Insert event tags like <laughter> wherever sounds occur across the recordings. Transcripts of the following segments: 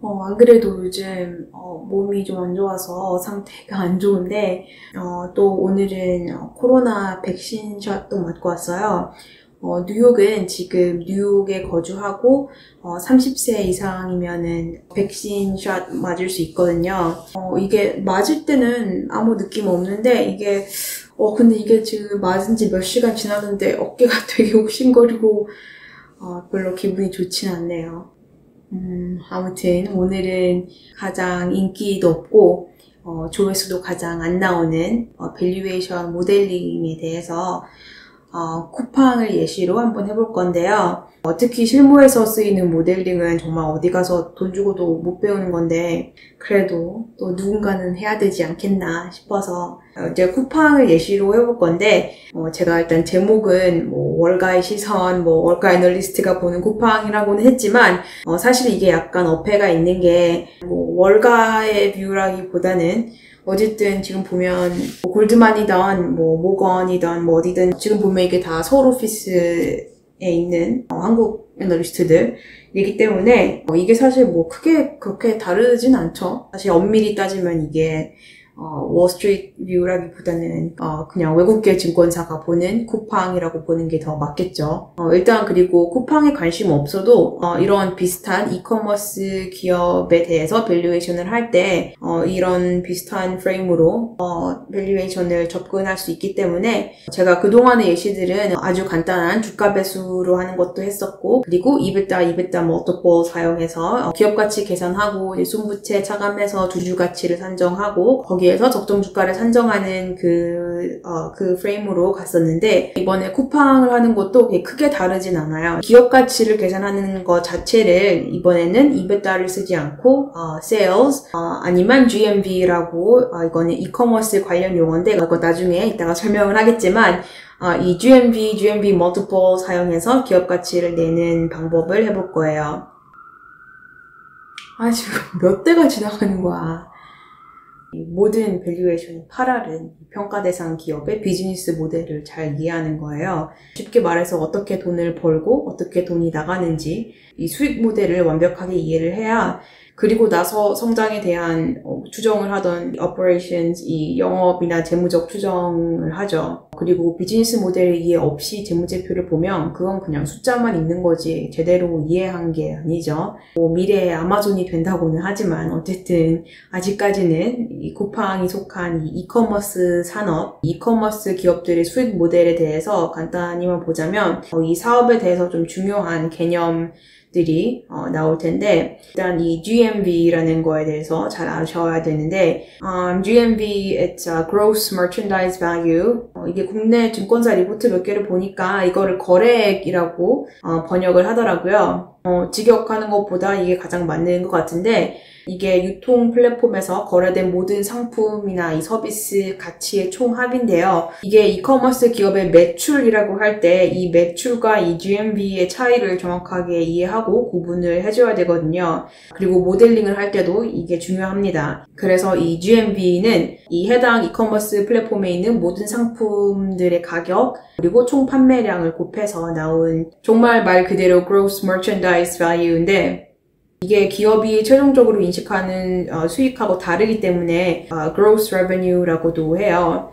어, 안 그래도 요즘 어, 몸이 좀 안 좋아서 상태가 안 좋은데 어, 또 오늘은 어, 코로나 백신 샷도 맞고 왔어요. 어, 뉴욕은 지금 뉴욕에 거주하고 어, 30세 이상이면은 백신 샷 맞을 수 있거든요. 어, 이게 맞을 때는 아무 느낌 없는데 이게 어 근데 이게 지금 맞은 지 몇 시간 지났는데 어깨가 <laughs> 되게 욱신거리고 어, 별로 기분이 좋진 않네요. 음, 아무튼 오늘은 가장 인기 높고 어, 조회수도 가장 안 나오는 어, valuation 모델링에 대해서 어, 쿠팡을 예시로 한번 해볼 건데요. 어, 특히 실무에서 쓰이는 모델링은 정말 어디 가서 돈 주고도 못 배우는 건데 그래도 또 누군가는 해야 되지 않겠나 싶어서 어, 이제 쿠팡을 예시로 해볼 건데 어, 제가 일단 제목은 뭐 월가의 시선, 뭐 월가 애널리스트가 보는 쿠팡이라고는 했지만 어, 사실 이게 약간 어폐가 있는 게 뭐 월가의 view라기보다는 어쨌든 지금 보면 뭐 골드만이던 뭐 모건이던 뭐 어디든 지금 보면 이게 다 서울 오피스에 있는 어, 한국 애널리스트들이기 때문에 어, 이게 사실 뭐 크게 그렇게 다르진 않죠. 사실 엄밀히 따지면 이게 어, 월스트리트 view라기보다는 어, 그냥 외국계 증권사가 보는 쿠팡이라고 보는 게 더 맞겠죠. 어, 일단 그리고 쿠팡에 관심 없어도 어, 이런 비슷한 이커머스 기업에 대해서 valuation을 할때 어, 이런 비슷한 프레임으로 어, valuation을 접근할 수 있기 때문에 제가 그동안의 예시들은 아주 간단한 주가 배수로 하는 것도 했었고 그리고 이베다 이베다 멀티플 사용해서 어, 기업 가치 계산하고 순부채 차감해서 주주 가치를 산정하고 거기 거기에서 적정 주가를 산정하는 그, 어, 그 프레임으로 갔었는데, 이번에 쿠팡을 하는 것도 크게 다르진 않아요. 기업 가치를 계산하는 것 자체를 이번에는 이베다를 쓰지 않고, 어, sales, 어, 아니면 GMV라고, 어, 이거는 이커머스 관련 용어인데, 이거 나중에 이따가 설명을 하겠지만, 어, 이 GMV, GMV multiple 사용해서 기업 가치를 내는 방법을 해볼 거예요. 아, 지금 몇 대가 지나가는 거야. 모든 valuation 8할은 평가 대상 기업의 비즈니스 모델을 잘 이해하는 거예요. 쉽게 말해서 어떻게 돈을 벌고 어떻게 돈이 나가는지 이 수익 모델을 완벽하게 이해를 해야 그리고 나서 성장에 대한 어, 추정을 하던 operations, 이 영업이나 재무적 추정을 하죠. 그리고 비즈니스 모델 이해 없이 재무제표를 보면 그건 그냥 숫자만 있는 거지 제대로 이해한 게 아니죠. 뭐 미래에 아마존이 된다고는 하지만 어쨌든 아직까지는 이 쿠팡이 속한 이 이커머스 산업, 이커머스 기업들의 수익 모델에 대해서 간단히만 보자면 어, 이 사업에 대해서 좀 중요한 개념 들이 어, 나올 텐데 일단 이 GMV라는 거에 대해서 잘 아셔야 되는데 um, GMV it's a gross merchandise value 어, 이게 국내 증권사 리포트 몇 개를 보니까 이거를 거래액이라고 어, 번역을 하더라고요. 어, 직역하는 것보다 이게 가장 맞는 것 같은데 이게 유통 플랫폼에서 거래된 모든 상품이나 이 서비스 가치의 총합인데요. 이게 이커머스 기업의 매출이라고 할 때 이 매출과 이 GMV의 차이를 정확하게 이해하고 구분을 해줘야 되거든요. 그리고 모델링을 할 때도 이게 중요합니다. 그래서 이 GMV는 이 해당 이커머스 플랫폼에 있는 모든 상품들의 가격 그리고 총 판매량을 곱해서 나온 정말 말 그대로 gross merchandise value인데 이게 기업이 최종적으로 인식하는 어, 수익하고 다르기 때문에 어, gross revenue라고도 해요.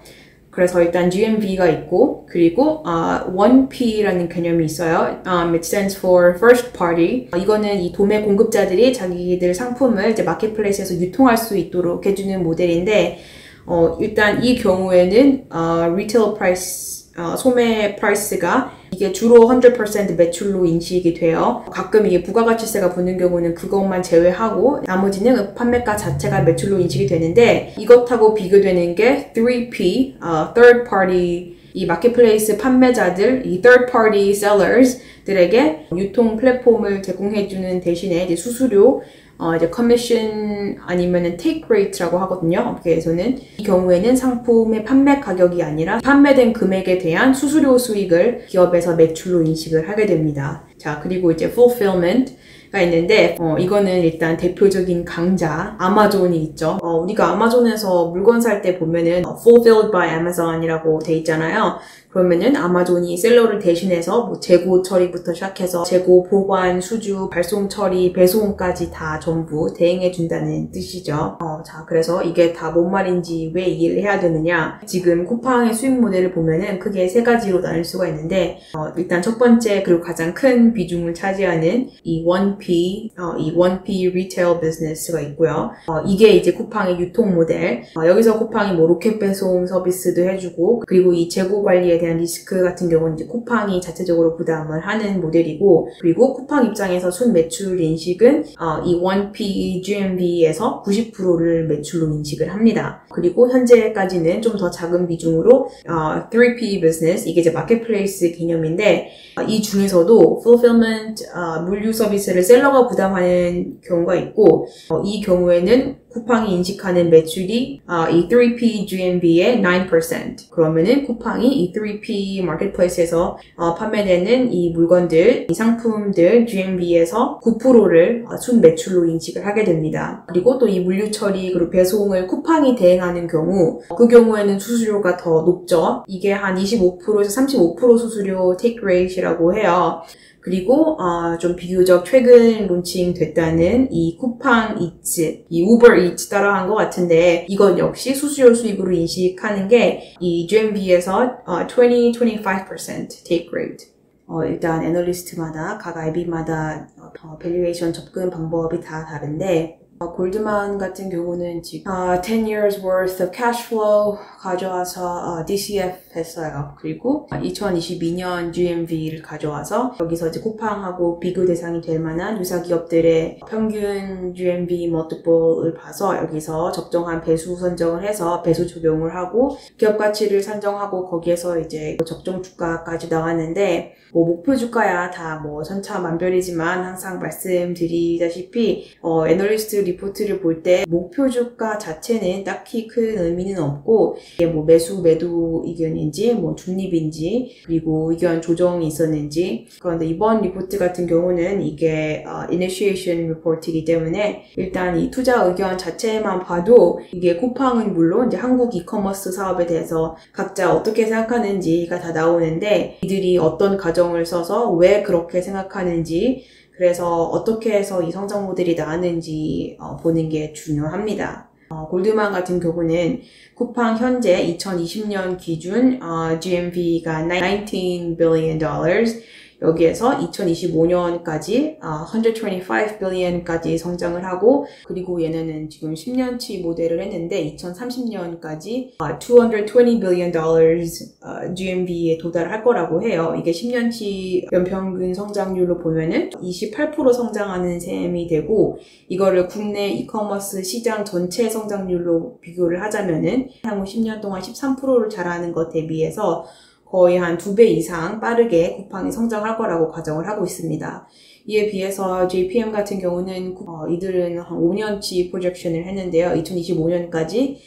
그래서 일단 GMV가 있고 그리고 uh, 1P라는 개념이 있어요. Um, it stands for first party. 어, 이거는 이 도매 공급자들이 자기들 상품을 이제 marketplace에서 유통할 수 있도록 해주는 모델인데 어, 일단 이 경우에는 uh, retail price 어, 소매 price가 이게 주로 100% 매출로 인식이 돼요. 가끔 이게 부가가치세가 붙는 경우는 그것만 제외하고 나머지는 판매가 자체가 매출로 인식이 되는데 이것하고 비교되는 게 3P, 어, Third Party 이 marketplace 판매자들, 이 third party sellers 들에게 유통 플랫폼을 제공해주는 대신에 이제 수수료, 어, 이제 커미션 아니면은 take rate라고 하거든요. 업계에서는 이 경우에는 상품의 판매 가격이 아니라 판매된 금액에 대한 수수료 수익을 기업에서 매출로 인식을 하게 됩니다. 자, 그리고 이제 fulfillment 가 있는데 어, 이거는 일단 대표적인 강자 아마존이 있죠. 어, 우리가 아마존에서 물건 살 때 보면은 fulfilled by Amazon이라고 돼 있잖아요. 그러면은 아마존이 seller를 대신해서 뭐 재고 처리부터 시작해서 재고 보관, 수주, 발송 처리, 배송까지 다 전부 대행해 준다는 뜻이죠. 어, 자, 그래서 이게 다 뭔 말인지 왜 이해를 해야 되느냐? 지금 쿠팡의 수익 모델을 보면은 크게 세 가지로 나눌 수가 있는데 어, 일단 첫 번째 그리고 가장 큰 비중을 차지하는 이 1P, 어, 이 1P retail 비즈니스가 있고요. 어, 이게 이제 쿠팡의 유통 모델. 어, 여기서 쿠팡이 뭐 로켓 배송 서비스도 해주고 그리고 이 재고 관리에 대한 리스크 같은 경우는 이제 쿠팡이 자체적으로 부담을 하는 모델이고 그리고 쿠팡 입장에서 순 매출 인식은 어, 이 1P GMV에서 90%를 매출로 인식을 합니다. 그리고 현재까지는 좀 더 작은 비중으로 어, 3P 비즈니스 이게 이제 marketplace 개념인데 어, 이 중에서도 fulfillment 어, 물류 서비스를 seller가 부담하는 경우가 있고 어, 이 경우에는 쿠팡이 인식하는 매출이 어, 이 3P GMV의 9% 그러면은 쿠팡이 이 3P marketplace에서 어, 판매되는 이 물건들, 이 상품들 GMV에서 9%를 어, 순 매출로 인식을 하게 됩니다. 그리고 또 이 물류 처리 그리고 배송을 쿠팡이 대행하는 경우 그 경우에는 수수료가 더 높죠. 이게 한 25%에서 35% 수수료 take rate이라고 해요. 그리고 어, 좀 비교적 최근 론칭 됐다는 이 쿠팡 이츠, 이 우버 이츠 따라한 것 같은데 이건 역시 수수료 수입으로 인식하는 게 이 GMV에서 어, 20-25% take rate. 어, 일단 애널리스트마다 각 IB마다 어, valuation 접근 방법이 다 다른데 어, 골드만 같은 경우는 지금 어, 10 years worth of cash flow 가져와서 어, DCF 했어요. 그리고 2022년 GMV를 가져와서 여기서 이제 쿠팡하고 비교 대상이 될 만한 유사 기업들의 평균 GMV multiple을 봐서 여기서 적정한 배수 선정을 해서 배수 적용을 하고 기업 가치를 산정하고 거기에서 이제 적정 주가까지 나왔는데 뭐 목표 주가야 다 뭐 천차만별이지만 항상 말씀드리다시피 어, 애널리스트 리포트를 볼 때 목표 주가 자체는 딱히 큰 의미는 없고 이게 뭐 매수 매도 의견 인지 뭐 중립인지 그리고 의견 조정이 있었는지 그런데 이번 리포트 같은 경우는 이게 어, initiation report이기 때문에 일단 이 투자 의견 자체만 봐도 이게 쿠팡은 물론 이제 한국 이커머스 사업에 대해서 각자 어떻게 생각하는지가 다 나오는데 이들이 어떤 가정을 써서 왜 그렇게 생각하는지 그래서 어떻게 해서 이 성장 모델이 나왔는지 어, 보는 게 중요합니다. 어, 골드만 같은 경우는 쿠팡 현재 2020년 기준 어, GMV가 19 billion dollars 여기에서 2025년까지 어, 125 billion까지 성장을 하고 그리고 얘네는 지금 10년치 모델을 했는데 2030년까지 어, 220 billion dollars 어, GMV에 도달할 거라고 해요. 이게 10년치 연평균 성장률로 보면은 28% 성장하는 셈이 되고 이거를 국내 이커머스 시장 전체 성장률로 비교를 하자면은 향후 10년 동안 13%를 잘하는 것 대비해서 거의 한 두 배 이상 빠르게 쿠팡이 성장할 거라고 가정을 하고 있습니다. 이에 비해서 JPM 같은 경우는 어, 이들은 한 5년치 프로젝션을 했는데요. 2025년까지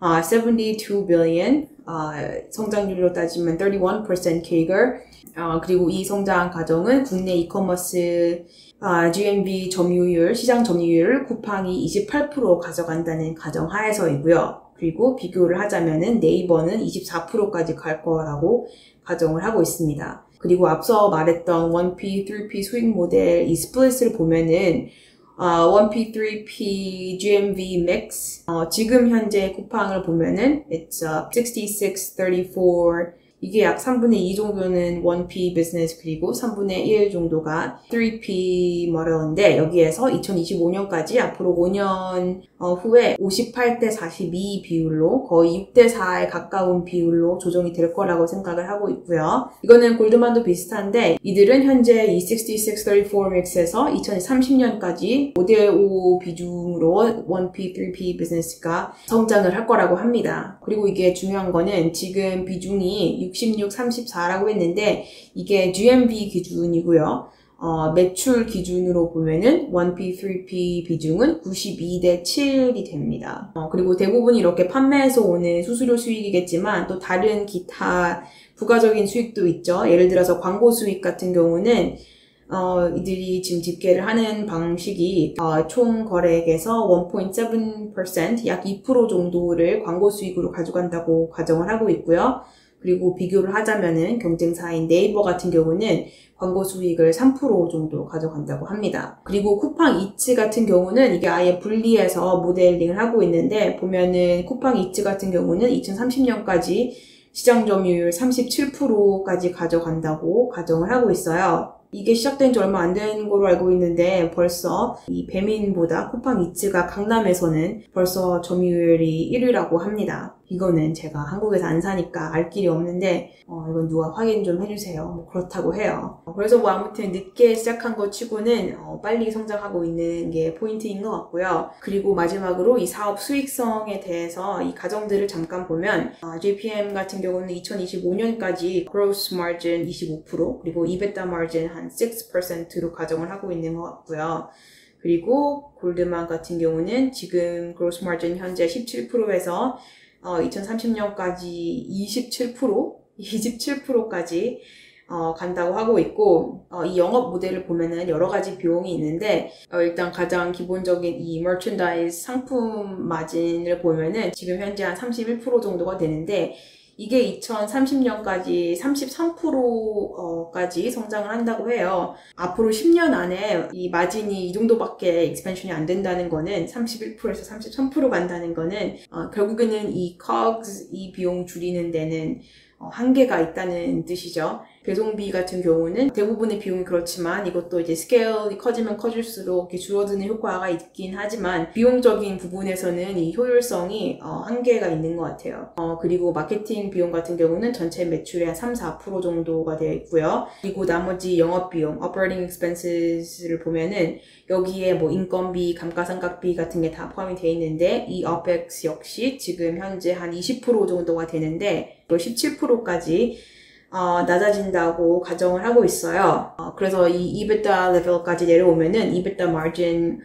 어, 72 billion 어, 성장률로 따지면 31% CAGR 어, 그리고 이 성장 과정은 국내 이커머스 아, GMV 점유율, 시장 점유율을 쿠팡이 28% 가져간다는 가정 하에서이고요. 그리고 비교를 하자면은 네이버는 24%까지 갈 거라고 가정을 하고 있습니다. 그리고 앞서 말했던 1P, 3P 수익 모델 이 스플릿을 보면은 어, 1P, 3P, GMV mix 어, 지금 현재 쿠팡을 보면은 it's uh, 66, 34 이게 약 3분의 2 정도는 1P 비즈니스 그리고 3분의 1 정도가 3P 모델인데 여기에서 2025년까지 앞으로 5년 어, 후에 58대 42 비율로 거의 6대 4에 가까운 비율로 조정이 될 거라고 생각을 하고 있고요. 이거는 골드만도 비슷한데 이들은 현재 이 66-34 믹스에서 2030년까지 5대5 비중으로 1P, 3P 비즈니스가 성장을 할 거라고 합니다. 그리고 이게 중요한 거는 지금 비중이 66, 34라고 했는데 이게 GMV 기준이고요. 어, 매출 기준으로 보면은 1P, 3P 비중은 92대 7이 됩니다. 어, 그리고 대부분 이렇게 판매에서 오는 수수료 수익이겠지만 또 다른 기타 부가적인 수익도 있죠. 예를 들어서 광고 수익 같은 경우는 어, 이들이 지금 집계를 하는 방식이 어, 총 거래액에서 1.7%약 2% 정도를 광고 수익으로 가져간다고 가정을 하고 있고요. 그리고 비교를 하자면은 경쟁사인 네이버 같은 경우는 광고 수익을 3% 정도 가져간다고 합니다. 그리고 쿠팡 이츠 같은 경우는 이게 아예 분리해서 모델링을 하고 있는데 보면은 쿠팡 이츠 같은 경우는 2030년까지 시장 점유율 37%까지 가져간다고 가정을 하고 있어요. 이게 시작된 지 얼마 안 된 거로 알고 있는데 벌써 이 배민보다 쿠팡 이츠가 강남에서는 벌써 점유율이 1위라고 합니다. 이거는 제가 한국에서 안 사니까 알 길이 없는데 어, 이건 누가 확인 좀 해주세요. 뭐 그렇다고 해요. 어, 그래서 뭐 아무튼 늦게 시작한 것 치고는 어, 빨리 성장하고 있는 게 포인트인 것 같고요. 그리고 마지막으로 이 사업 수익성에 대해서 이 가정들을 잠깐 보면 어, JPM 같은 경우는 2025년까지 gross margin 25% 그리고 EBITDA margin 한 6%로 가정을 하고 있는 것 같고요. 그리고 골드만 같은 경우는 지금 gross margin 현재 17%에서 어, 2030년까지 27%, 27%까지 어, 간다고 하고 있고 어, 이 영업 모델을 보면은 여러 가지 비용이 있는데 어, 일단 가장 기본적인 이 merchandise 상품 마진을 보면은 지금 현재 한 31% 정도가 되는데 이게 2030년까지 33%까지 성장을 한다고 해요. 앞으로 10년 안에 이 마진이 이 정도밖에 expansion이 안 된다는 거는 31%에서 33% 간다는 거는 어, 결국에는 이 COGS 이 비용 줄이는 데는 어, 한계가 있다는 뜻이죠. 배송비 같은 경우는 대부분의 비용이 그렇지만 이것도 이제 스케일이 커지면 커질수록 줄어드는 효과가 있긴 하지만 비용적인 부분에서는 이 효율성이 어, 한계가 있는 것 같아요. 어, 그리고 마케팅 비용 같은 경우는 전체 매출의 한 3, 4% 정도가 되어 있고요. 그리고 나머지 영업 비용, operating expenses를 보면은 여기에 뭐 인건비, 감가상각비 같은 게 다 포함이 되어 있는데 이 OPEX 역시 지금 현재 한 20% 정도가 되는데 또 17%까지 어, 낮아진다고 가정을 하고 있어요. 어, 그래서 이 EBITDA 레벨까지 내려오면은 EBITDA margin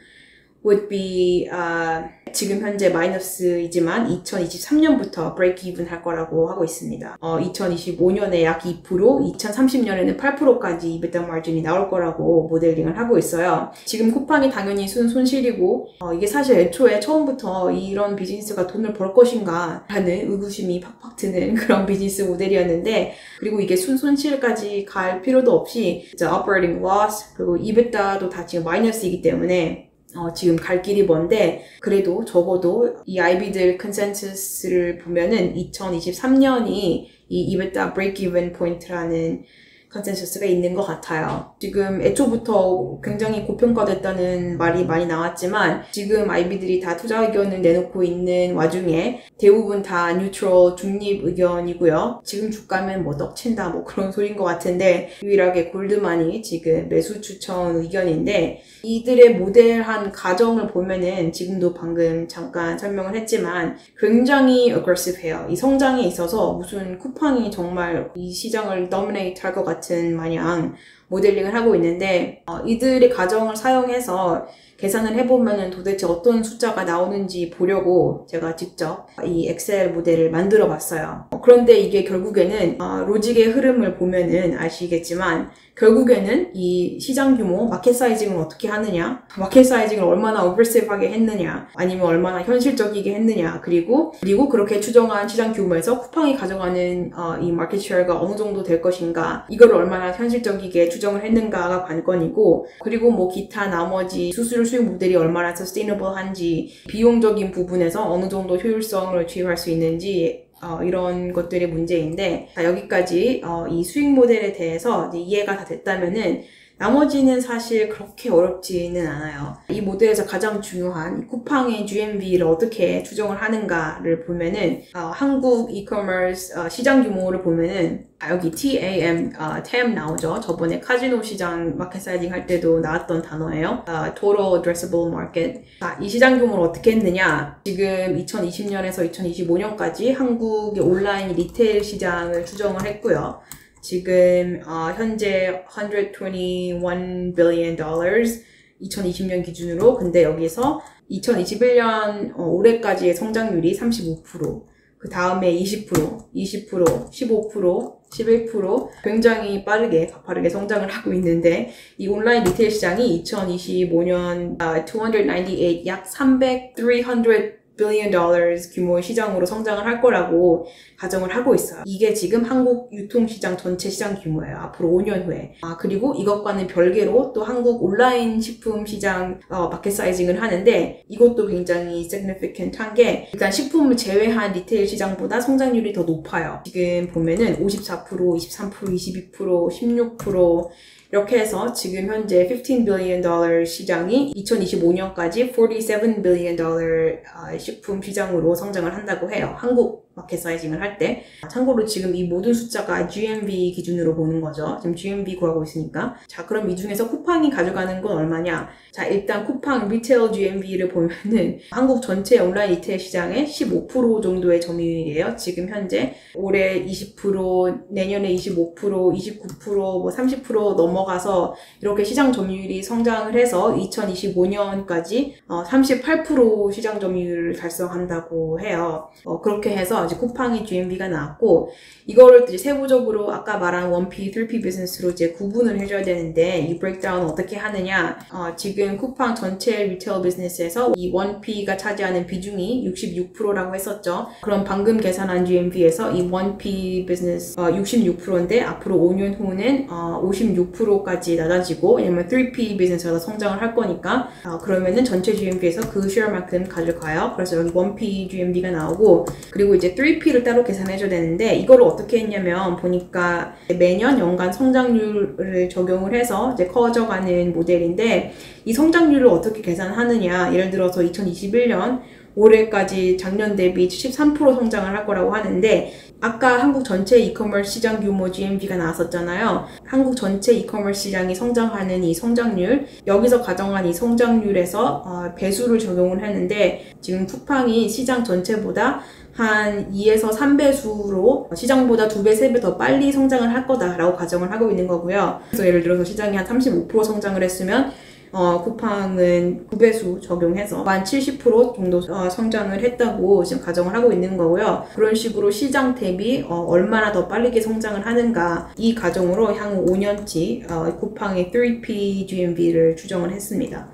would be uh, 지금 현재 마이너스이지만 2023년부터 break even 할 거라고 하고 있습니다. 어, 2025년에 약 2%, 2030년에는 8%까지 EBITDA 마진이 나올 거라고 모델링을 하고 있어요. 지금 쿠팡이 당연히 순 손실이고 어, 이게 사실 애초에 처음부터 이런 비즈니스가 돈을 벌 것인가 라는 의구심이 팍팍 드는 <laughs> 그런 비즈니스 모델이었는데 그리고 이게 순 손실까지 갈 필요도 없이 operating loss 그리고 EBITDA도 다 지금 마이너스이기 때문에 어, 지금 갈 길이 먼데 그래도 적어도 이 IB들 consensus를 보면은 2023년이 이 EBITDA break-even point라는 consensus가 있는 것 같아요. 지금 애초부터 굉장히 고평가됐다는 말이 많이 나왔지만 지금 IB들이 다 투자 의견을 내놓고 있는 와중에 대부분 다 neutral 중립 의견이고요. 지금 주가면 뭐 떡친다 뭐 그런 소리인 것 같은데 유일하게 골드만이 지금 매수 추천 의견인데 이들의 모델한 가정을 보면은 지금도 방금 잠깐 설명을 했지만 굉장히 aggressive해요. 이 성장에 있어서 무슨 쿠팡이 정말 이 시장을 dominate 할것 같은 마냥 모델링을 하고 있는데 어, 이들의 가정을 사용해서 계산을 해보면 도대체 어떤 숫자가 나오는지 보려고 제가 직접 이 엑셀 모델을 만들어 봤어요. 어, 그런데 이게 결국에는 어, logic의 흐름을 보면은 아시겠지만 결국에는 이 시장 규모, market sizing을 어떻게 하느냐, market sizing을 얼마나 aggressive하게 했느냐, 아니면 얼마나 현실적이게 했느냐, 그리고 그리고 그렇게 추정한 시장 규모에서 쿠팡이 가져가는 어, 이 마켓 쉐어가 어느 정도 될 것인가, 이걸 얼마나 현실적이게 추정을 했는가가 관건이고, 그리고 뭐 기타 나머지 수수료 수익 모델이 얼마나 sustainable한지, 비용적인 부분에서 어느 정도 효율성을 취입할 수 있는지 어, 이런 것들이 문제인데 자, 여기까지 어, 이 수익 모델에 대해서 이해가 다 됐다면은 나머지는 사실 그렇게 어렵지는 않아요. 이 모델에서 가장 중요한 쿠팡의 GMV를 어떻게 추정을 하는가를 보면은 어, 한국 이커머스 어, 시장 규모를 보면은 아, 여기 TAM, 어, TAM 나오죠. 저번에 카지노 시장 market sizing 할 때도 나왔던 단어예요. 어, Total Addressable Market. 자, 이 시장 규모를 어떻게 했느냐? 지금 2020년에서 2025년까지 한국의 온라인 retail 시장을 추정을 했고요. 지금 어, 현재 121 billion dollars 2020년 기준으로. 근데 여기서 2021년 어, 올해까지의 성장률이 35%, 그 다음에 20%, 20%, 15%, 11% 굉장히 빠르게 가파르게 성장을 하고 있는데 이 온라인 리테일 시장이 2025년 uh, 298, 약 300, 300 billion dollars 규모의 시장으로 성장을 할 거라고 가정을 하고 있어요. 이게 지금 한국 유통시장 전체 시장 규모예요. 앞으로 5년 후에. 아, 그리고 이것과는 별개로 또 한국 온라인 식품 시장 어, 마켓 사이징을 하는데 이것도 굉장히 significant 한 게 일단 식품을 제외한 리테일 시장보다 성장률이 더 높아요. 지금 보면은 54%, 23%, 22%, 16% 이렇게 해서 지금 현재 15 billion dollar 시장이 2025년까지 47 billion dollar 식품 시장으로 성장을 한다고 해요. 한국 market sizing을 할 때. 참고로 지금 이 모든 숫자가 GMV 기준으로 보는 거죠. 지금 GMV 구하고 있으니까. 자, 그럼 이 중에서 쿠팡이 가져가는 건 얼마냐? 자, 일단 쿠팡 retail GMV를 보면은 <laughs> 한국 전체 온라인 retail 시장의 15% 정도의 점유율이에요. 지금 현재 올해 20%, 내년에 25%, 29%, 뭐 30% 넘어가서 이렇게 시장 점유율이 성장을 해서 2025년까지 38% 시장 점유율을 달성한다고 해요. 어, 그렇게 해서 이제 쿠팡이 GMV가 나왔고 이거를 이제 세부적으로 아까 말한 1P, 3P 비즈니스로 이제 구분을 해줘야 되는데 이 breakdown 어떻게 하느냐 어, 지금 쿠팡 전체 retail 비즈니스에서 이 1P가 차지하는 비중이 66%라고 했었죠. 그럼 방금 계산한 GMV에서 이 1P 비즈니스 어, 66%인데 앞으로 5년 후는 어, 56%까지 낮아지고 왜냐면 3P 비즈니스가 성장을 할 거니까 어, 그러면은 전체 GMV에서 그 share만큼 가져가요. 그래서 여기 1P GMV가 나오고 그리고 이제 3P를 따로 계산해줘야 되는데 이거를 어떻게 했냐면 보니까 매년 연간 성장률을 적용을 해서 이제 커져가는 모델인데 이 성장률을 어떻게 계산하느냐. 예를 들어서 2021년 올해까지 작년 대비 73% 성장을 할 거라고 하는데 아까 한국 전체 이커머스 시장 규모 GMV가 나왔었잖아요. 한국 전체 이커머스 시장이 성장하는 이 성장률 여기서 가정한 이 성장률에서 어, 배수를 적용을 했는데 지금 쿠팡이 시장 전체보다 한 2에서 3배수로 시장보다 2배, 3배 더 빨리 성장을 할 거다라고 가정을 하고 있는 거고요. 그래서 예를 들어서 시장이 한 35% 성장을 했으면 어, 쿠팡은 9배수 적용해서 만 70% 정도 어, 성장을 했다고 지금 가정을 하고 있는 거고요. 그런 식으로 시장 대비 어, 얼마나 더 빠르게 성장을 하는가 이 가정으로 향후 5년치 어, 쿠팡의 3P GMV를 추정을 했습니다.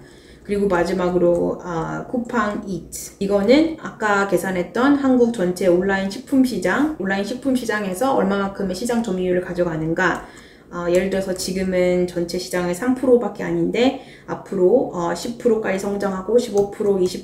그리고 마지막으로 아, 쿠팡 이트 이거는 아까 계산했던 한국 전체 온라인 식품 시장 온라인 식품 시장에서 얼마만큼의 시장 점유율을 가져가는가 어, 예를 들어서 지금은 전체 시장의 3%밖에 아닌데 앞으로 어, 10%까지 성장하고 15%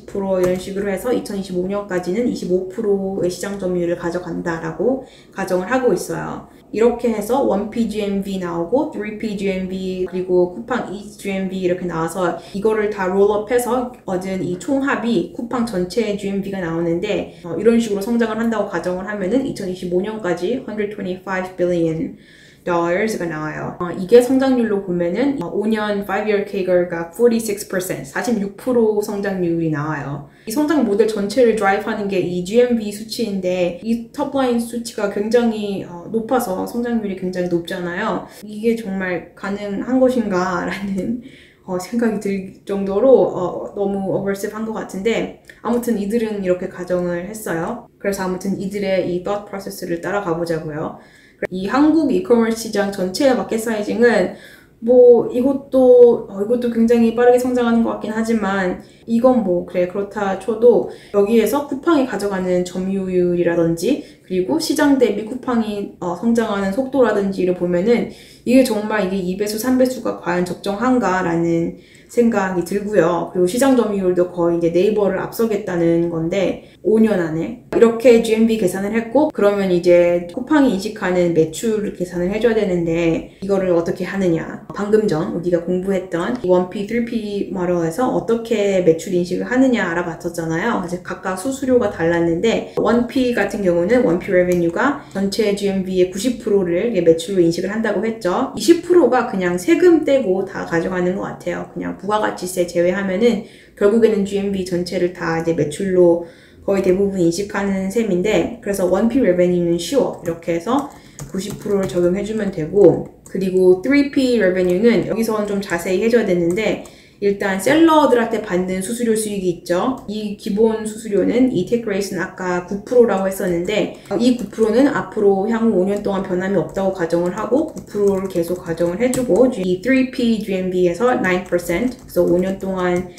20% 이런 식으로 해서 2025년까지는 25%의 시장 점유율을 가져간다라고 가정을 하고 있어요. 이렇게 해서 1P GMV 나오고 3P GMV 그리고 쿠팡 Eats GMV 이렇게 나와서 이거를 다 롤업해서 얻은 이 총합이 쿠팡 전체 GMV가 나오는데 어, 이런 식으로 성장을 한다고 가정을 하면은 2025년까지 125 billion dollars가 나와요. 어, 이게 성장률로 보면은 5년 5-year CAGR가 46%, 46% 성장률이 나와요. 이 성장 모델 전체를 드라이브하는 게 이 GMV 수치인데 이 톱라인 수치가 굉장히 어, 높아서 성장률이 굉장히 높잖아요. 이게 정말 가능한 것인가 라는 어, 생각이 들 정도로 어, 너무 어버시브한 것 같은데 아무튼 이들은 이렇게 가정을 했어요. 그래서 아무튼 이들의 이 thought process를 따라가 보자고요. 이 한국 이커머스 시장 전체의 마켓 사이징은 뭐 이것도 어, 이것도 굉장히 빠르게 성장하는 것 같긴 하지만 이건 뭐 그래 그렇다 쳐도 여기에서 쿠팡이 가져가는 점유율이라든지 그리고 시장 대비 쿠팡이 어, 성장하는 속도라든지를 보면은 이게 정말 이게 2배수 3배수가 과연 적정한가라는 생각이 들고요. 그리고 시장 점유율도 거의 이제 네이버를 앞서겠다는 건데 5년 안에 이렇게 GMV 계산을 했고 그러면 이제 쿠팡이 인식하는 매출 계산을 해줘야 되는데 이거를 어떻게 하느냐 방금 전 우리가 공부했던 1P, 3P 모델에서 어떻게 매출 인식을 하느냐 알아봤었잖아요. 이제 각각 수수료가 달랐는데 1P 같은 경우는 1P revenue가 전체 GMV의 90%를 매출로 인식을 한다고 했죠. 20%가 그냥 세금 떼고 다 가져가는 것 같아요. 그냥 부가가치세 제외하면은 결국에는 GMV 전체를 다 이제 매출로 거의 대부분 인식하는 셈인데 그래서 1P revenue는 쉬워 이렇게 해서 90%를 적용해주면 되고 그리고 3P revenue는 여기서는 좀 자세히 해줘야 되는데 일단 seller들한테 받는 수수료 수익이 있죠. 이 기본 수수료는 이 take rate는 아까 9%라고 했었는데 이 9%는 앞으로 향후 5년 동안 변함이 없다고 가정을 하고 9%를 계속 가정을 해주고 이 3P GMV에서 9% 그래서 5년 동안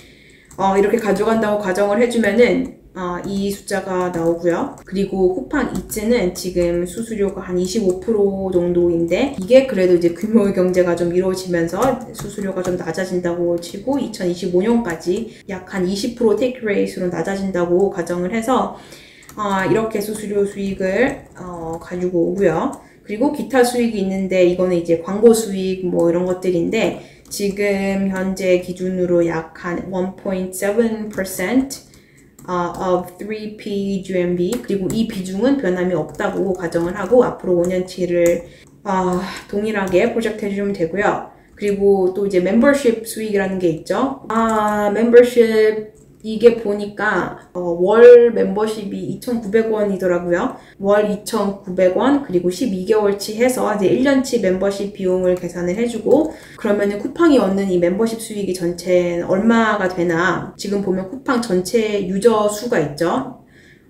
어, 이렇게 가져간다고 가정을 해주면은 어, 이 숫자가 나오고요. 그리고 쿠팡 이츠는 지금 수수료가 한 25% 정도인데 이게 그래도 이제 규모 경제가 좀 이루어지면서 수수료가 좀 낮아진다고 치고 2025년까지 약 한 20% take rate로 낮아진다고 가정을 해서 어, 이렇게 수수료 수익을 어, 가지고 오고요. 그리고 기타 수익이 있는데 이거는 이제 광고 수익 뭐 이런 것들인데 지금 현재 기준으로 약 한 1.7% uh, of 3P GMV 그리고 이 비중은 변함이 없다고 가정을 하고 앞으로 5년치를 uh, 동일하게 프로젝트 해주면 되고요. 그리고 또 이제 멤버십 수익이라는 게 있죠. 아, 멤버십 이게 보니까 어, 월 멤버십이 2,900원이더라고요. 월 2,900원 그리고 12개월치 해서 이제 1년치 멤버십 비용을 계산을 해주고 그러면은 쿠팡이 얻는 이 멤버십 수익이 전체 얼마가 되나 지금 보면 쿠팡 전체 유저 수가 있죠.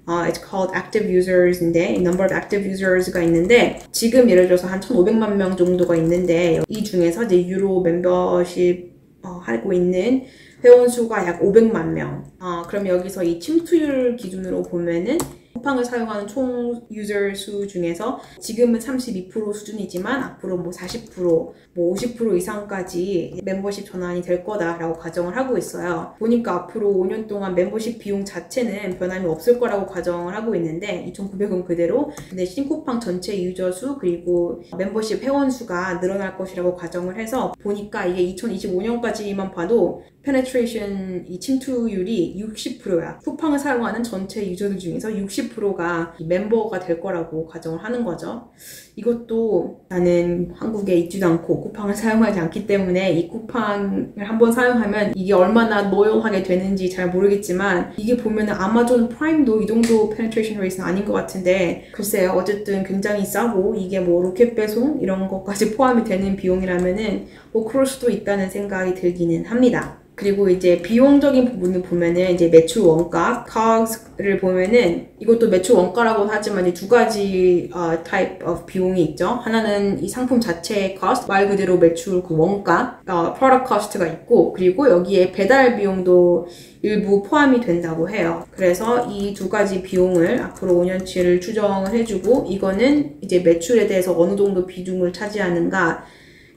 Uh, it's called active users인데 number of active users가 있는데 지금 예를 들어서 한 1,500만 명 정도가 있는데 이 중에서 이제 유로 멤버십 어, 하고 있는 회원 수가 약 500만 명. 아, 그럼 여기서 이 침투율 기준으로 보면은 쿠팡을 사용하는 총 user 수 중에서 지금은 32% 수준이지만 앞으로 뭐 40%, 뭐 50% 이상까지 멤버십 전환이 될 거다라고 가정을 하고 있어요. 보니까 앞으로 5년 동안 멤버십 비용 자체는 변함이 없을 거라고 가정을 하고 있는데 2,900원 그대로 근데 신쿠팡 전체 user 수 그리고 멤버십 회원 수가 늘어날 것이라고 가정을 해서 보니까 이게 2025년까지만 봐도 penetration 이 침투율이 60%야. 쿠팡을 사용하는 전체 user들 중에서 60%가 멤버가 될 거라고 가정을 하는 거죠. 이것도 나는 한국에 있지도 않고 쿠팡을 사용하지 않기 때문에 이 쿠팡을 한번 사용하면 이게 얼마나 loyal하게 되는지 잘 모르겠지만 이게 보면 아마존 프라임도 이 정도 penetration rate는 아닌 것 같은데 글쎄요 어쨌든 굉장히 싸고 이게 뭐 로켓 배송 이런 것까지 <laughs> 포함이 되는 비용이라면은 뭐 그럴 수도 있다는 생각이 들기는 합니다. 그리고 이제 비용적인 부분을 보면은 이제 매출 원가, COGS를 보면은 이것도 매출 원가라고 하지만 이제 두 가지 어, type of 비용 이 있죠. 하나는 이 상품 자체의 cost, 말 그대로 매출 그 원가, 어, product cost가 있고 그리고 여기에 배달 비용도 일부 포함이 된다고 해요. 그래서 이 두 가지 비용을 앞으로 5년치를 추정을 해주고 이거는 이제 매출에 대해서 어느 정도 비중을 차지하는가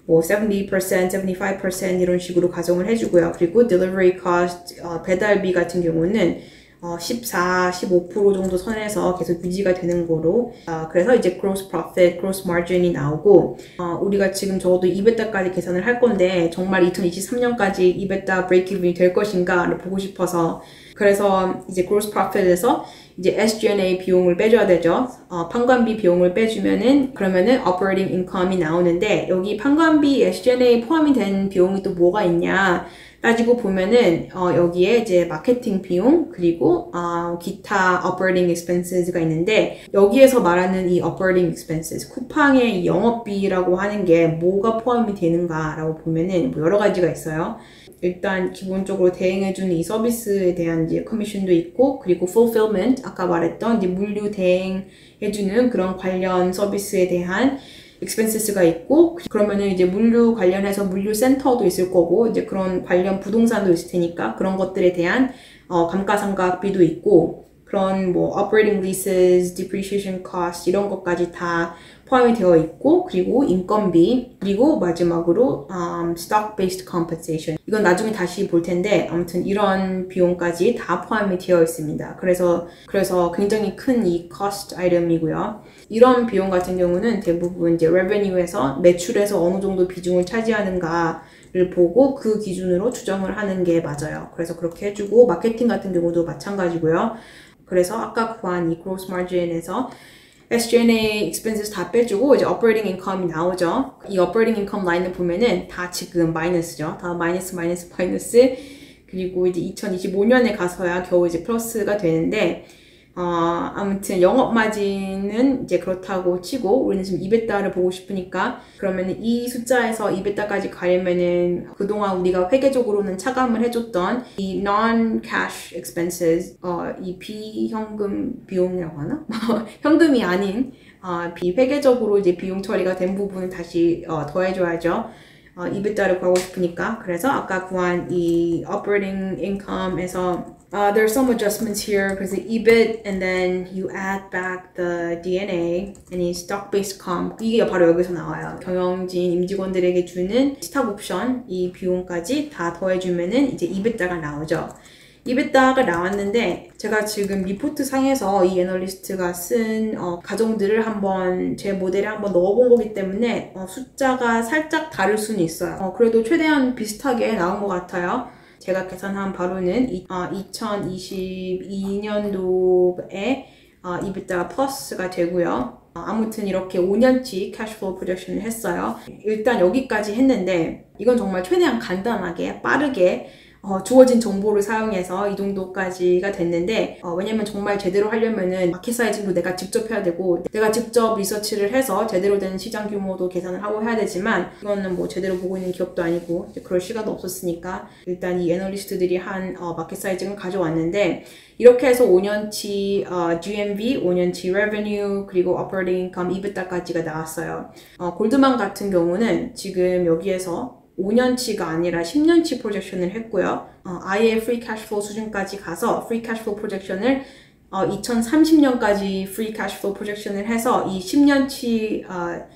뭐 70%, 75% 이런 식으로 가정을 해주고요. 그리고 delivery cost, 어, 배달비 같은 경우는 어, 14, 15% 정도 선에서 계속 유지가 되는 거로. 어, 그래서 이제 gross profit, gross margin이 나오고 어, 우리가 지금 적어도 200달까지 계산을 할 건데 정말 2023년까지 200달 break even이 될 것인가를 보고 싶어서. 그래서 이제 gross profit에서 이제 SG&A 비용을 빼줘야 되죠. 어, 판관비 비용을 빼주면은 그러면은 operating income이 나오는데 여기 판관비 SG&A 포함이 된 비용이 또 뭐가 있냐 따지고 보면은 어, 여기에 이제 마케팅 비용 그리고 어, 기타 operating expenses가 있는데 여기에서 말하는 이 operating expenses 쿠팡의 이 영업비라고 하는 게 뭐가 포함이 되는가라고 보면은 뭐 여러 가지가 있어요. 일단 기본적으로 대행해주는 이 서비스에 대한 이제 커미션도 있고 그리고 fulfillment 아까 말했던 이제 물류 대행해주는 그런 관련 서비스에 대한 expenses 가 있고 그러면은 이제 물류 관련해서 물류 센터도 있을 거고 이제 그런 관련 부동산도 있을 테니까 그런 것들에 대한 어, 감가상각비도 있고 그런 뭐 operating leases, depreciation cost 이런 것까지 다 포함이 되어 있고 그리고 인건비 그리고 마지막으로 um, stock based compensation 이건 나중에 다시 볼 텐데 아무튼 이런 비용까지 다 포함이 되어 있습니다. 그래서 그래서 굉장히 큰 이 cost 아이템이고요. 이런 비용 같은 경우는 대부분 이제 revenue에서 매출에서 어느 정도 비중을 차지하는가 를 보고 그 기준으로 추정을 하는 게 맞아요. 그래서 그렇게 해주고 마케팅 같은 경우도 마찬가지고요. 그래서 아까 구한 이 gross margin에서 SG&A expenses 다 빼주고 이제 operating income이 나오죠. 이 operating income 라인을 보면은 다 지금 마이너스죠. 다 마이너스 마이너스 마이너스 그리고 이제 2025년에 가서야 겨우 이제 플러스가 되는데 어, 아무튼 영업 마진은 이제 그렇다고 치고 우리는 지금 200달을 보고 싶으니까 그러면 이 숫자에서 200달까지 가려면은 그동안 우리가 회계적으로는 차감을 해줬던 이 non-cash expenses 어, 이 비현금 비용이라고 하나? <laughs> 현금이 아닌 어, 비회계적으로 이제 비용 처리가 된 부분을 다시 어, 더해줘야죠. 어, EBITDA를 구하고 싶으니까 그래서 아까 구한 이 operating income에서 uh, there's some adjustments here because the EBIT and then you add back the DNA and 이 stock-based comp 이게 바로 여기서 나와요. 경영진 임직원들에게 주는 스탁 옵션 이 비용까지 다 더해주면은 이제 EBITDA가 나오죠. EBITDA가 나왔는데 제가 지금 리포트 상에서 이 애널리스트가 쓴 어, 가정들을 한번 제 모델에 한번 넣어본 거기 때문에 어, 숫자가 살짝 다를 수는 있어요. 어, 그래도 최대한 비슷하게 나온 것 같아요. 제가 계산한 바로는 이, 어, 2022년도에 어, EBITDA가 플러스가 되고요. 어, 아무튼 이렇게 5년치 cash flow projection을 했어요. 일단 여기까지 했는데 이건 정말 최대한 간단하게 빠르게 어, 주어진 정보를 사용해서 이 정도까지가 됐는데 어, 왜냐면 정말 제대로 하려면은 마켓 사이즈도 내가 직접 해야 되고 내가 직접 리서치를 해서 제대로 된 시장 규모도 계산을 하고 해야 되지만 이거는 뭐 제대로 보고 있는 기업도 아니고 그럴 시간도 없었으니까 일단 이 애널리스트들이 한 어, 마켓 사이즈를 가져왔는데 이렇게 해서 5년치 어, GMV, 5년치 revenue, 그리고 operating income, EBITDA까지가 나왔어요. 어, 골드만 같은 경우는 지금 여기에서 5년치가 아니라 10년치 projection을 했고요. 어, 아예 free cash flow 수준까지 가서 free cash flow projection을 어, 2030년까지 free cash flow projection을 해서 이 10년치 어,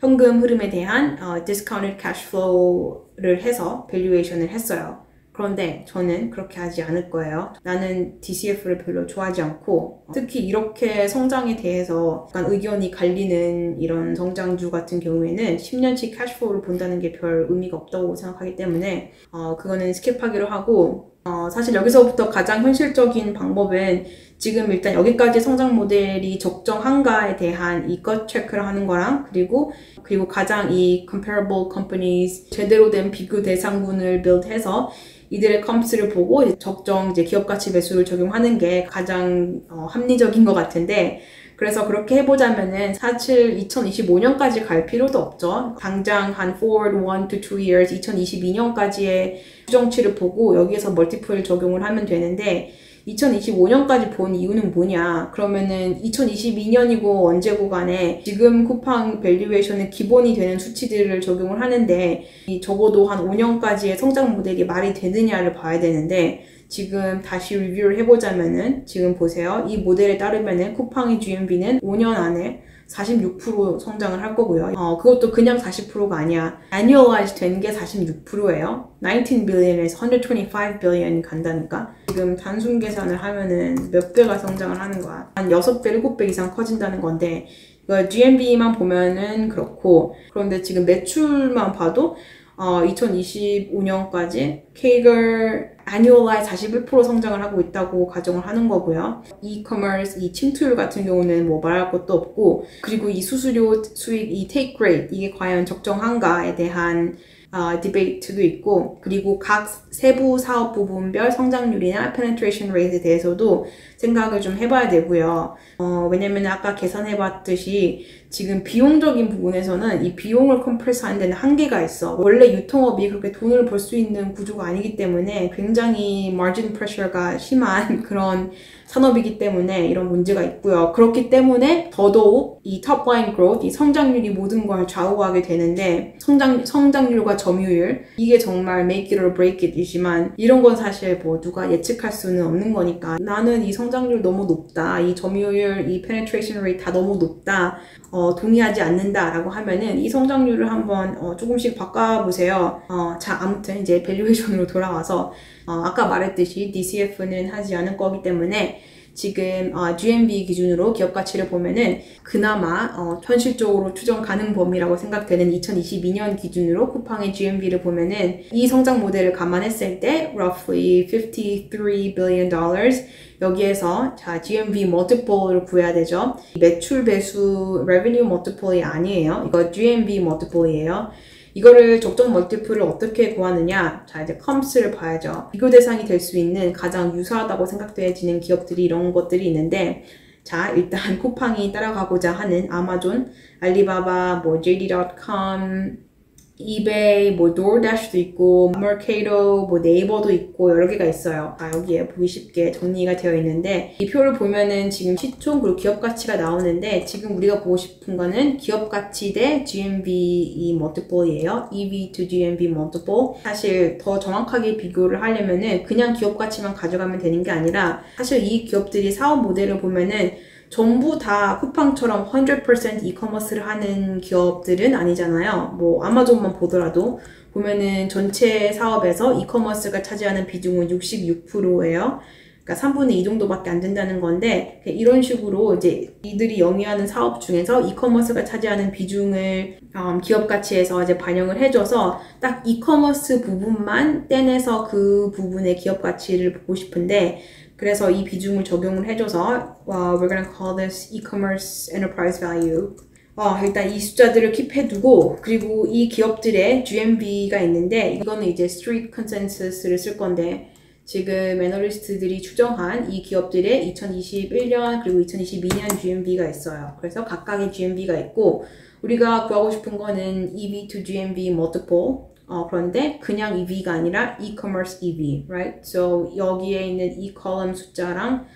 현금 흐름에 대한 어, discount cash flow를 해서 valuation을 했어요. 그런데 저는 그렇게 하지 않을 거예요. 나는 DCF를 별로 좋아하지 않고 특히 이렇게 성장에 대해서 약간 의견이 갈리는 이런 성장주 같은 경우에는 10년치 cash flow를 본다는 게 별 의미가 없다고 생각하기 때문에 어, 그거는 skip하기로 하고 어, 사실 여기서부터 가장 현실적인 방법은 지금 일단 여기까지 성장 모델이 적정한가에 대한 이것 체크를 하는 거랑 그리고 그리고 가장 이 comparable companies 제대로 된 비교 대상군을 build해서 이들의 컴스를 보고 적정 이제 기업 가치 배수를 적용하는 게 가장 어, 합리적인 것 같은데 그래서 그렇게 해보자면은 사실 2025년까지 갈 필요도 없죠. 당장 한 forward 1 to 2 years 2022년까지의 추정치를 보고 여기에서 multiple 적용을 하면 되는데 2025년까지 본 이유는 뭐냐? 그러면은 2022년이고 언제고 간에 지금 쿠팡 valuation은 기본이 되는 수치들을 적용을 하는데 적어도 한 5년까지의 성장 모델이 말이 되느냐를 봐야 되는데 지금 다시 리뷰를 해보자면은 지금 보세요. 이 모델에 따르면은 쿠팡의 GMV는 5년 안에 46% 성장을 할 거고요. 어, 그것도 그냥 40%가 아니야. annualize 된 게 46%예요. 19 billion에서 125 billion 간다니까. 지금 단순 계산을 하면은 몇 배가 성장을 하하는 거야. 한 6배, 7배 이상 커진다는 건데 그 GMV만 보면은 그렇고 그런데 지금 매출만 봐도 어, 2025년까지 케이글 annualize 41% 성장을 하고 있다고 가정을 하는 거고요. e-commerce, 이 침투율 같은 경우는 뭐 말할 것도 없고 그리고 이 수수료 수익, 이 take rate 이게 과연 적정한가에 대한 어, 디베이트도 있고 그리고 각 세부 사업 부분별 성장률이나 penetration rate에 대해서도 생각을 좀 해봐야 되고요. 어, 왜냐면 아까 계산해봤듯이 지금 비용적인 부분에서는 이 비용을 compress 하는 데는 한계가 있어. 원래 유통업이 그렇게 돈을 벌 수 있는 구조가 아니기 때문에 굉장히 margin pressure가 심한 <laughs> 그런 산업이기 때문에 이런 문제가 있고요. 그렇기 때문에 더더욱 이 top-line growth, 이 성장률이 모든 걸 좌우하게 되는데 성장, 성장률과 점유율 이게 정말 make it or break it이지만 이런 건 사실 뭐 누가 예측할 수는 없는 거니까 나는 이 성장률 너무 높다, 이 점유율, 이 penetration rate 다 너무 높다, 어, 동의하지 않는다라고 하면은 이 성장률을 한번 어, 조금씩 바꿔보세요. 어, 자 아무튼 이제 valuation으로 돌아와서 어, 아까 말했듯이 DCF는 하지 않을 거기 때문에 지금 어, GMV 기준으로 기업 가치를 보면은 그나마 어, 현실적으로 추정 가능 범위라고 생각되는 2022년 기준으로 쿠팡의 GMV를 보면은 이 성장 모델을 감안했을 때 roughly 53 billion dollars 여기에서 자 GMV multiple을 구해야 되죠. 매출 배수 revenue multiple이 아니에요. 이거 GMV multiple이에요. 이거를 적정 멀티플을 어떻게 구하느냐? 자, 이제 컴스를 봐야죠. 비교 대상이 될 수 있는 가장 유사하다고 생각되어지는 기업들이 이런 것들이 있는데, 자, 일단 쿠팡이 따라가고자 하는 아마존, 알리바바, 뭐 JD.com, eBay, 뭐 DoorDash도 있고 Mercado, 뭐 네이버도 있고 여러 개가 있어요. 아, 여기에 보기 쉽게 정리가 되어 있는데 이 표를 보면은 지금 시총 그리고 기업 가치가 나오는데 지금 우리가 보고 싶은 거는 기업 가치 대 GMV 이 multiple이에요. EV to GMV multiple. 사실 더 정확하게 비교를 하려면은 그냥 기업 가치만 가져가면 되는 게 아니라 사실 이 기업들이 사업 모델을 보면은 전부 다 쿠팡처럼 100% 이커머스를 하는 기업들은 아니잖아요. 뭐 아마존만 보더라도 보면은 전체 사업에서 이커머스가 차지하는 비중은 66%예요. 그러니까 3분의 2 정도밖에 안 된다는 건데 이런 식으로 이제 이들이 영위하는 사업 중에서 이커머스가 차지하는 비중을 음, 기업 가치에서 이제 반영을 해줘서 딱 이커머스 부분만 떼내서 그 부분의 기업 가치를 보고 싶은데 그래서 이 비중을 적용을 해줘서 uh, we're gonna call this e-commerce enterprise value. 어, 일단 이 숫자들을 킵해두고 그리고 이 기업들의 GMV가 있는데 이거는 이제 street consensus를 쓸 건데 지금 애널리스트들이 추정한 이 기업들의 2021년 그리고 2022년 GMV가 있어요. 그래서 각각의 GMV가 있고 우리가 구하고 싶은 거는 EV to GMV multiple 어, 그런데 그냥 EV가 아니라 e-commerce EV, right? So 여기에 있는 이 column 숫자랑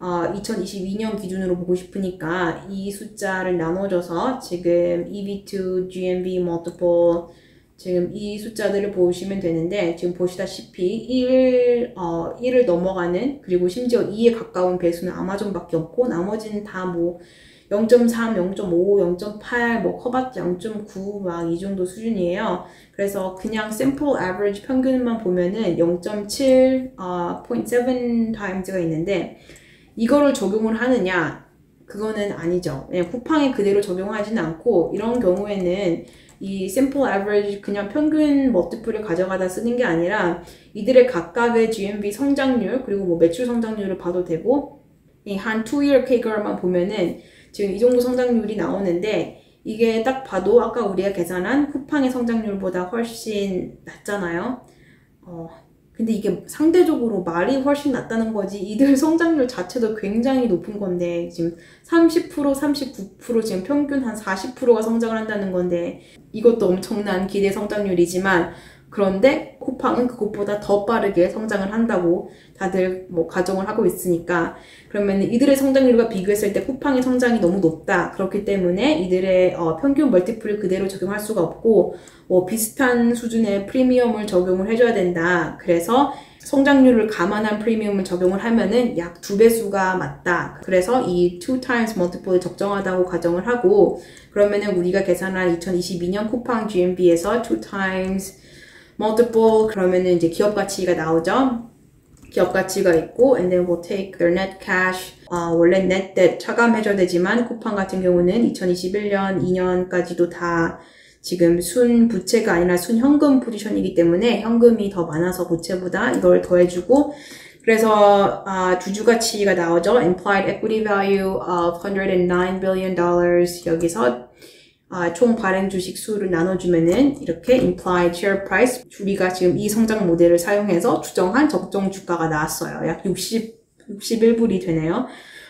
어, 2022년 기준으로 보고 싶으니까 이 숫자를 나눠줘서 지금 EV2 GMV multiple 지금 이 숫자들을 보시면 되는데 지금 보시다시피 1, 어, 1을 넘어가는 그리고 심지어 2에 가까운 배수는 아마존밖에 없고 나머지는 다 뭐 0.3, 0.5, 0.8, 뭐 커봤자 0.9 막 이 정도 수준이에요. 그래서 그냥 샘플 average 평균만 보면은 0.7, 어, 0.7 times가 있는데 이거를 적용을 하느냐? 그거는 아니죠. 그냥 쿠팡에 그대로 적용하지는 않고 이런 경우에는 이 샘플 average 그냥 평균 머티플을 가져가다 쓰는 게 아니라 이들의 각각의 GMV 성장률 그리고 뭐 매출 성장률을 봐도 되고 한 2year CAGR만 보면은 지금 이 정도 성장률이 나오는데 이게 딱 봐도 아까 우리가 계산한 쿠팡의 성장률보다 훨씬 낮잖아요. 어, 근데 이게 상대적으로 말이 훨씬 낮다는 거지. 이들 <laughs> 성장률 자체도 굉장히 높은 건데, 지금 30%, 39% 지금 평균 한 40%가 성장을 한다는 건데, 이것도 엄청난 기대 성장률이지만, 그런데 쿠팡은 그것보다 더 빠르게 성장을 한다고 다들 뭐 가정을 하고 있으니까 그러면 이들의 성장률과 비교했을 때 쿠팡의 성장이 너무 높다. 그렇기 때문에 이들의 어, 평균 멀티플을 그대로 적용할 수가 없고 뭐 비슷한 수준의 프리미엄을 적용을 해줘야 된다. 그래서 성장률을 감안한 프리미엄을 적용을 하면은 약 두 배수가 맞다. 그래서 이 two times multiple이 적정하다고 가정을 하고 그러면은 우리가 계산한 2022년 쿠팡 GMB에서 two times multiple 그러면은 이제 기업 가치가 나오죠. 기업 가치가 있고 and then we'll take their net cash 어, 원래 net debt 차감해줘야 되지만 쿠팡 같은 경우는 2021년 2년까지도 다 지금 순 부채가 아니라 순 현금 포지션이기 때문에 현금이 더 많아서 부채보다 이걸 더해주고 그래서 아, 주주 가치가 나오죠. implied equity value of 109 billion dollars 여기서 아, 총 발행 주식 수를 나눠주면은 이렇게 implied share price 우리가 지금 이 성장 모델을 사용해서 추정한 적정 주가가 나왔어요. 약 60, 61불이 되네요.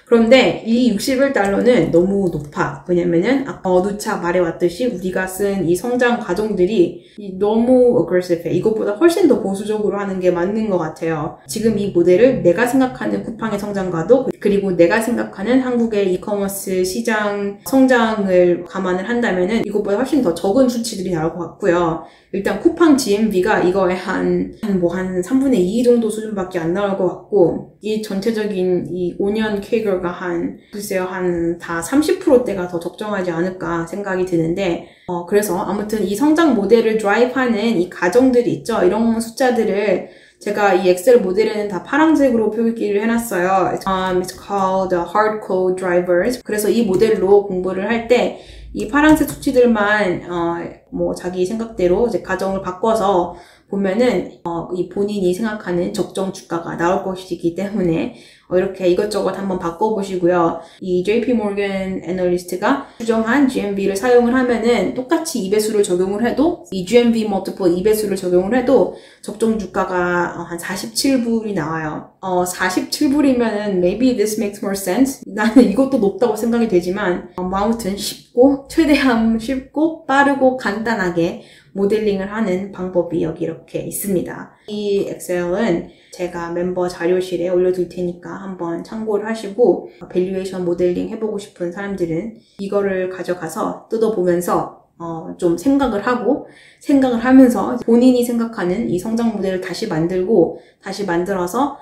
그런데 이 61달러는 너무 높아. 왜냐면은 아까 어두차 말해왔듯이 우리가 쓴 이 성장 과정들이 너무 aggressive해. 이것보다 훨씬 더 보수적으로 하는 게 맞는 것 같아요. 지금 이 모델을 내가 생각하는 쿠팡의 성장과도 그리고 내가 생각하는 한국의 이커머스 시장 성장을 감안을 한다면은 이것보다 훨씬 더 적은 수치들이 나올 것 같고요. 일단 쿠팡 GMV가 이거에 한, 한 뭐 한 3분의 2 정도 수준밖에 안 나올 것 같고, 이 전체적인 이 5년 케이거가 한, 글쎄요, 한 다 30%대가 더 적정하지 않을까 생각이 드는데, 어, 그래서 아무튼 이 성장 모델을 드라이브하는 이 가정들이 있죠. 이런 숫자들을 제가 이 엑셀 모델에는 다 파란색으로 표기를 해놨어요. Um, it's called hard code drivers. 그래서 이 모델로 공부를 할 때 이 파란색 수치들만 어, 뭐 자기 생각대로 이제 가정을 바꿔서 보면은 어, 이 본인이 생각하는 적정 주가가 나올 것이기 때문에 어, 이렇게 이것저것 한번 바꿔보시고요. 이 JP 모건 애널리스트가 추정한 GMV를 사용을 하면은 똑같이 2배수를 적용을 해도 이 GMV multiple 2배수를 적용을 해도 적정 주가가 어, 한 47불이 나와요. 어, 47불이면은 maybe this makes more sense. 나는 이것도 높다고 생각이 되지만 어, 뭐 아무튼 쉽고 최대한 쉽고 빠르고 간단 간단하게 모델링을 하는 방법이 여기 이렇게 있습니다. 이 엑셀은 제가 멤버 자료실에 올려둘 테니까 한번 참고를 하시고 valuation 모델링 해보고 싶은 사람들은 이거를 가져가서 뜯어보면서 어, 좀 생각을 하고 생각을 하면서 본인이 생각하는 이 성장 모델을 다시 만들고 다시 만들어서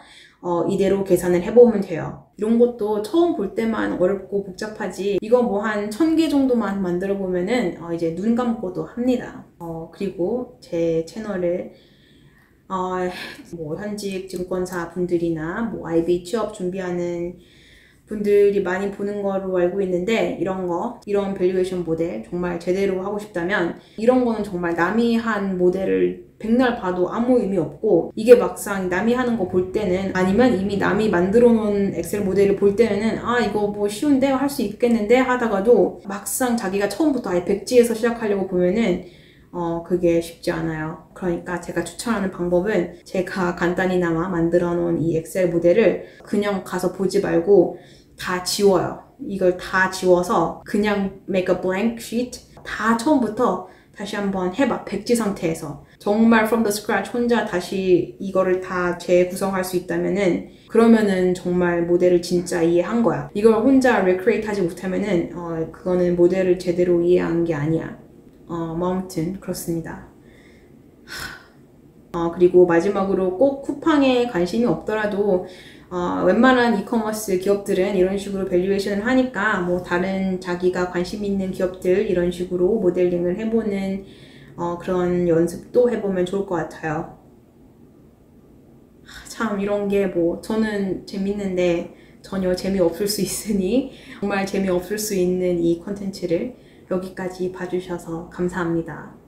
어, 이대로 계산을 해보면 돼요. 이런 것도 처음 볼 때만 어렵고 복잡하지 이거 뭐 한 천 개 정도만 만들어 보면은 어, 이제 눈 감고도 합니다. 어, 그리고 제 채널을 어, 뭐 현직 증권사 분들이나 뭐 IB 취업 준비하는 분들이 많이 보는 거로 알고 있는데 이런 거 이런 valuation 모델 정말 제대로 하고 싶다면 이런 거는 정말 남이 한 모델을 백날 봐도 아무 의미 없고 이게 막상 남이 하는 거 볼 때는 아니면 이미 남이 만들어 놓은 엑셀 모델을 볼 때는 아 이거 뭐 쉬운데 할 수 있겠는데 하다가도 막상 자기가 처음부터 아예 백지에서 시작하려고 보면은 어, 그게 쉽지 않아요. 그러니까 제가 추천하는 방법은 제가 간단히나마 만들어 놓은 이 엑셀 모델을 그냥 가서 보지 말고 다 지워요. 이걸 다 지워서 그냥 make a blank sheet 다 처음부터 다시 한번 해봐. 백지 상태에서. 정말 from the scratch 혼자 다시 이거를 다 재구성할 수 있다면은 그러면은 정말 모델을 진짜 이해한 거야. 이걸 혼자 recreate 하지 못하면은 어, 그거는 모델을 제대로 이해한 게 아니야. 어, 뭐 아무튼 그렇습니다. 어, 그리고 마지막으로 꼭 쿠팡에 관심이 없더라도 어, 웬만한 이커머스 기업들은 이런 식으로 valuation을 하니까 뭐 다른 자기가 관심 있는 기업들 이런 식으로 모델링을 해보는 어, 그런 연습도 해보면 좋을 것 같아요. 참 이런 게 뭐 저는 재밌는데 전혀 재미없을 수 있으니 정말 재미없을 수 있는 이 컨텐츠를 여기까지 봐주셔서 감사합니다.